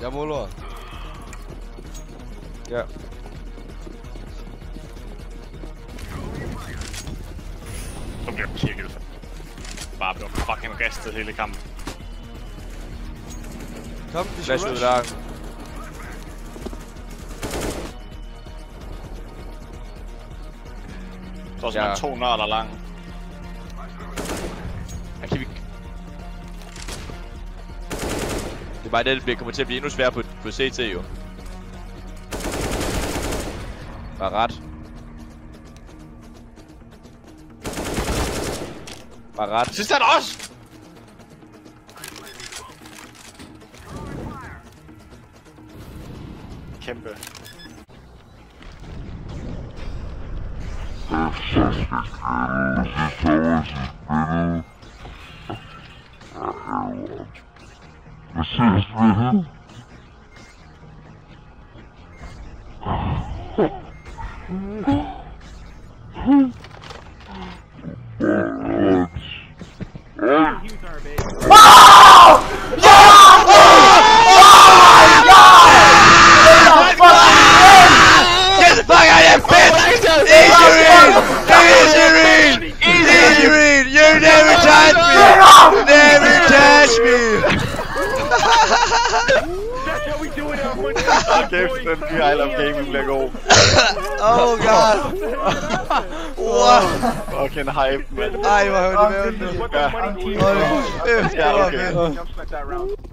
Jeg måler. Ja. Så bliver jeg kigget. Bare blev fucking ristet hele kampen. Kom, vi skal Flash ud rush. der. Så er Ja. to nørder lang. Bare det, det kommer til at blive endnu sværere på, på CT jo. Bare ret. Bare ret. Sidst er der også! Kæmpe. This is really... Balance. Oh! doing it on I gave I Love Gaming Lego. Oh god. What? Fucking hype, man. Ej, hvor hørte det med. Hold kæft, okay.